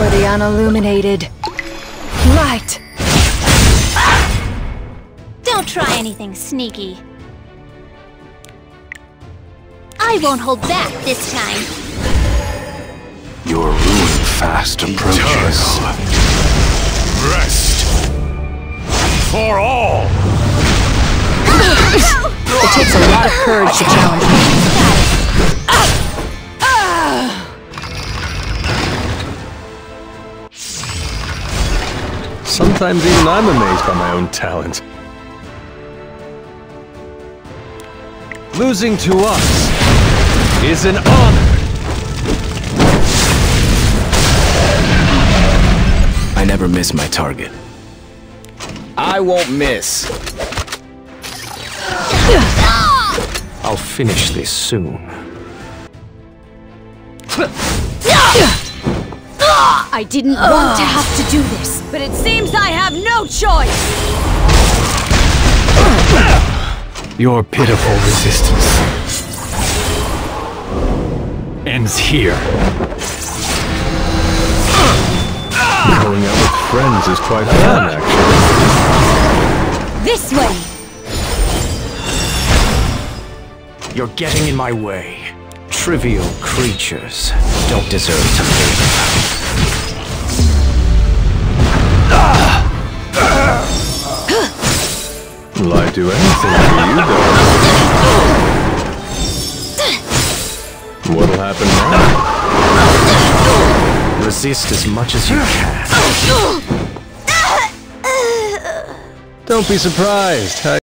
For the unilluminated. Light! Don't try anything sneaky. I won't hold back this time. Your ruin fast approaches. Rest! For all! It takes a lot of courage to challenge me. Sometimes even I'm amazed by my own talent. Losing to us is an honor. I never miss my target. I won't miss. I'll finish this soon. I didn't want to have to do this, but it seems I have no choice! Your pitiful resistance ends here. Going out with friends is quite fun, actually. This way! You're getting in my way. Trivial creatures don't deserve to live. Will I do anything for you, though? What'll happen now? Resist as much as you can. Don't be surprised. I